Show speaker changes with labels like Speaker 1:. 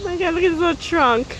Speaker 1: Oh my god, look at his little trunk.